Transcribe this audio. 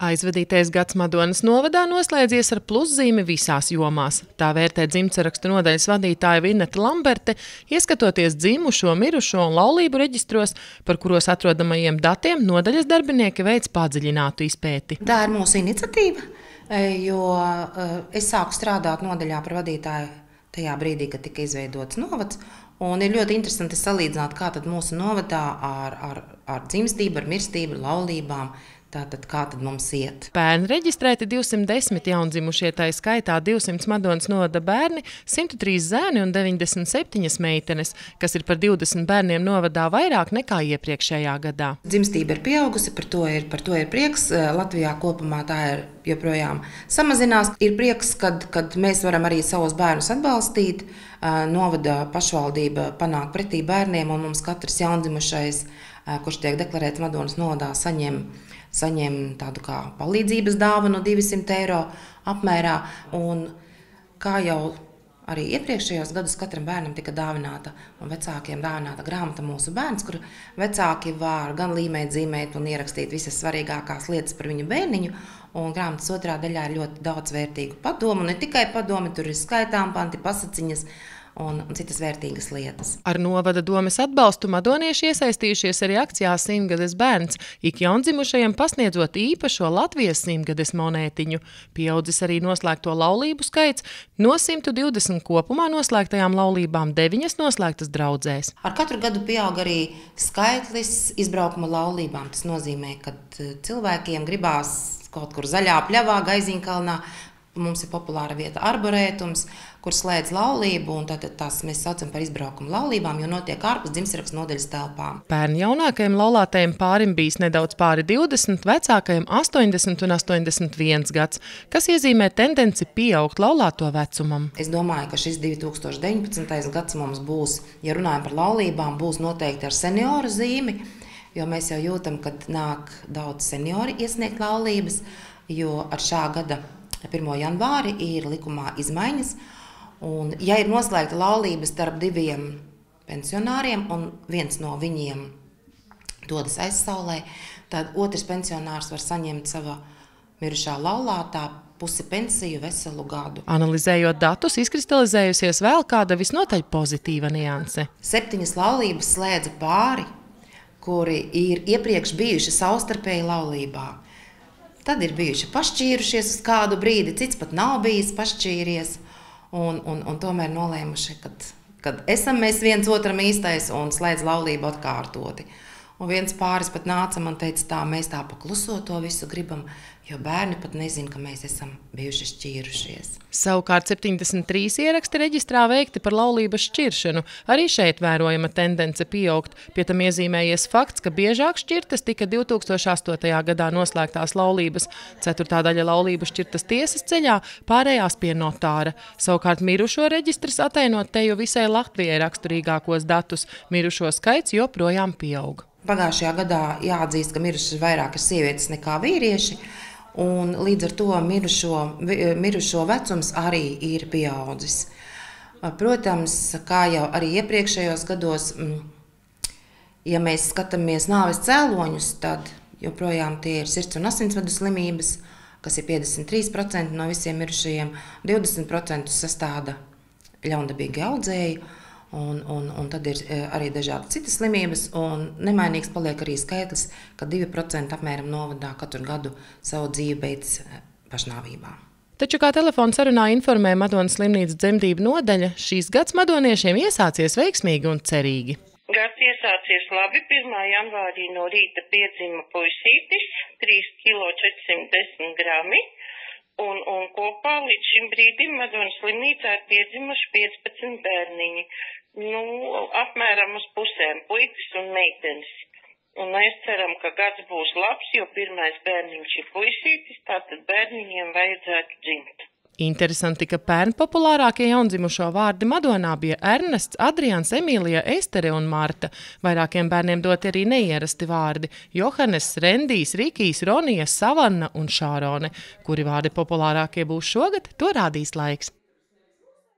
Aizvadītais gads Madonas novadā noslēdzies ar pluszīmi visās jomās. Tā vērtē dzimtsarakstu nodaļas vadītāja Vineta Lamberte, ieskatoties dzimušo, mirušo un laulību reģistros, par kuros atrodamajiem datiem nodaļas darbinieki veic padziļinātu izpēti. Tā ir mūsu iniciatīva, jo eh, es sāku strādāt nodaļā par vadītāju tajā brīdī, kad tika izveidots novads. Un ir ļoti interesanti salīdzināt, kā mūsu novadā ar, ar, ar dzimstību, ar mirstību, laulībām Tātad, kā tad mums iet? Bērni reģistrēti 210 jaundzimušie, tā skaitā 200 Madonas novada bērni, 103 zēni un 97 meitenes, kas ir par 20 bērniem novadā vairāk nekā iepriekšējā gadā. Dzimstība ir pieaugusi, par to ir, par to ir prieks. Eh, Latvijā kopumā tā ir joprojām samazinās. Ir prieks, kad, kad mēs varam arī savus bērnus atbalstīt. Eh, novada pašvaldība panāk pretī bērniem, un mums katrs jaundzimušais, kurš tiek deklarēts Madonas novadā, saņem saņem tādu kā palīdzības dāvanu 200 eiro apmērā. Un kā jau arī iepriekšējos gados katram bērnam tika dāvināta un vecākiem dāvināta grāmata mūsu bērns, kur vecāki var gan līmēt, zīmēt un ierakstīt visas svarīgākās lietas par viņu bērniņu. Un grāmatas otrā daļā ir ļoti daudz vērtīgu padomu, ne tikai padomi, tur ir skaitām panti, pasaciņas un, un citas vērtīgas lietas. Ar novada domas atbalstu madonieši iesaistījušies arī akcijā Simtgades bērns, ik jaundzimušajiem pasniedzot īpašo Latvijas simtgades monētiņu. Pieaudzis arī noslēgto laulību skaits, no 120 kopumā noslēgtajām laulībām 9 noslēgtas draudzēs. Ar katru gadu pieaug arī skaitlis izbraukuma laulībām. Tas nozīmē, ka eh, cilvēkiem gribās kaut kur zaļā pļavā, gaiziņkalnā Mums ir populāra vieta arborētums, kur slēdz laulību, un tad tās mēs saucam par izbraukumu laulībām, jo notiek ārpus dzimstrakstu nodaļas telpām. Pērn jaunākajam laulātajam pārim bijis nedaudz pāri 20, vecākajam 80 un 81 gads, kas iezīmē tendenci pieaugt laulāto vecumam. Es domāju, ka šis 2019. gads mums būs, ja runājam par laulībām, būs noteikti ar senioru zīmi, jo mēs jau jūtam, ka nāk daudz seniori iesniegt laulības, jo ar šā gada 1. janvāri ir likumā izmaiņas. Un, ja ir noslēgta laulība starp diviem pensionāriem, un viens no viņiem dodas aizsaulē, tad otrs pensionārs var saņemt savā mirušā laulātā pusi pensiju veselu gadu. Analizējot datus, izkristalizējusies vēl kāda visnotaļ pozitīva nianse. Septiņas laulības slēdza pāri, kuri ir iepriekš bijuši savstarpēji laulībā. Tad ir bijuši pašķīrušies uz kādu brīdi, cits pat nav bijis pašķīries. Un, un, un tomēr nolēmuši, ka kad esam mēs viens otram īstais un slēdz laulību atkārtoti. Un viens pāris pat nāca man teica, tā mēs tā pakluso to visu gribam, jo bērni pat nezina, ka mēs esam bijuši šķīrušies. Savukārt 73 ieraksti reģistrā veikti par laulības šķiršanu. Arī šeit vērojama tendence pieaugt. Pie tam iezīmējies fakts, ka biežāk šķirtas tika 2008. gadā noslēgtās laulības. Ceturtā daļa laulību šķirtas tiesas ceļā, pārējās pie notāra. Savukārt mirušo reģistrs atainot teju visai Latvijai raksturīgākos datus. Mirušo skaits joprojām pieaug. Pagājušajā gadā jāatzīst, ka mirušas vairāk ir sievietes nekā vīrieši. Un līdz ar to mirušo, mirušo vecums arī ir pieaudzis. Protams, kā jau arī iepriekšējos gados, ja mēs skatāmies nāves cēloņus, tad joprojām tie ir sirds un asinsvadu slimības, kas ir 53% no visiem mirušajiem, 20% sastāda ļaundabīgi audzēji Un, un, un tad ir e, arī dažādas citas slimības, un nemainīgs paliek arī skaitlis, ka 2% apmēram novadā katru gadu savu dzīvi beidz e, pašnāvībā. Taču, kā telefona sarunā informēja Madonas slimnīcas dzemdību nodaļa, šīs gads madoniešiem iesācies veiksmīgi un cerīgi. Gads iesācies labi. 1. janvārī no rīta piedzima puisītis, 3,410 grami. Un, un kopā līdz šim brīdim Madonas slimnīcā ir piedzimuši 15 bērniņi nu, apmēram uz pusēm puikas un meitenes. Un mēs ceram, ka gads būs labs, jo pirmais bērniņš ir puisītis, tātad bērniņiem vajadzētu dzimt. Interesanti, ka pērn populārākie jaundzimušo vārdi Madonā bija Ernests, Adrians, Emīlija, Estere un Marta. Vairākiem bērniem dot arī neierasti vārdi – Johannes, Rendijs, Rikijs, Ronija, Savanna un Šārone. Kuri vārdi populārākie būs šogad, to rādīs laiks.